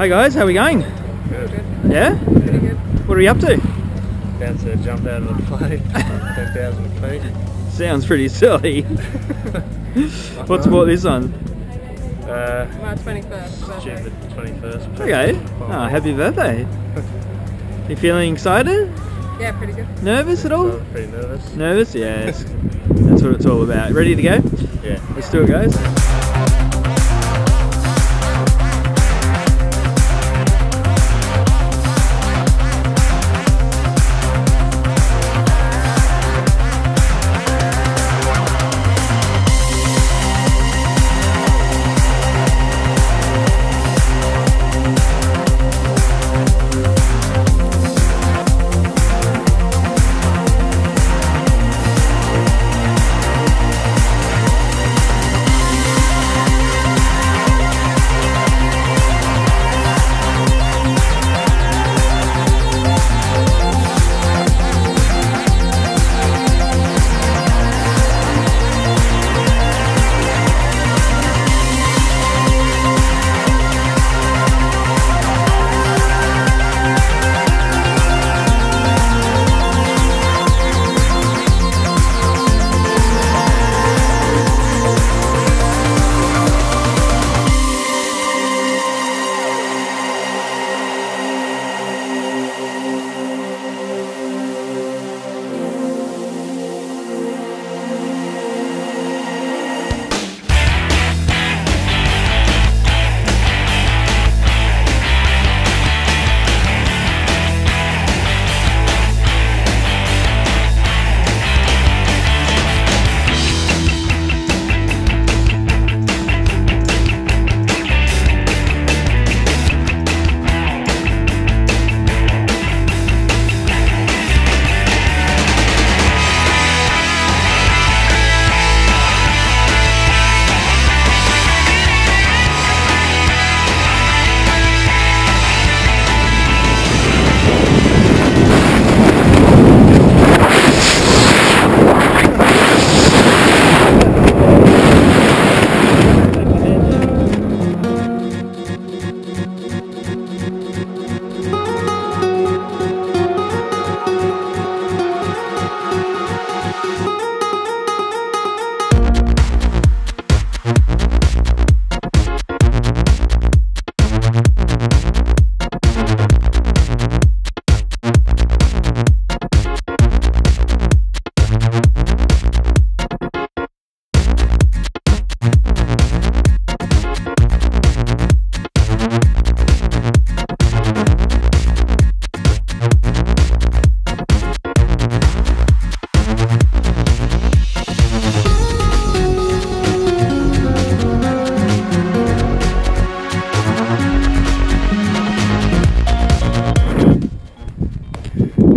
Hey guys, how are we going? Good. good. Yeah? Pretty good. What are we up to? About to jump out of the plane, 10,000 feet. Sounds pretty silly. What's brought this on? Uh, My 21st June 21st. Okay. Oh, happy birthday. You feeling excited? Yeah, pretty good. Nervous at all? I'm pretty nervous. Nervous? Yes. That's what it's all about. Ready to go? Yeah. Let's do it, guys.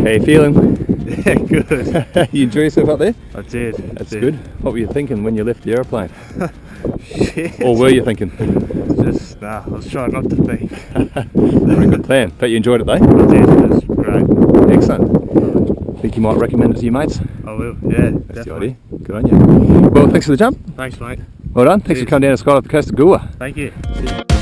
How you feeling? Yeah, good. you enjoy yourself up there? I did. That's did. good. What were you thinking when you left the aeroplane? Shit. Or were you thinking? Just, nah, I was trying not to think. Very good plan. Bet you enjoyed it though? I did. It was great. Excellent. Think you might recommend it to your mates? I will. Yeah, That's the idea. Good on you. Well, thanks for the jump. Thanks, mate. Well done. Thanks Cheers. for coming down to Skydive the Coast of Goa. Thank you.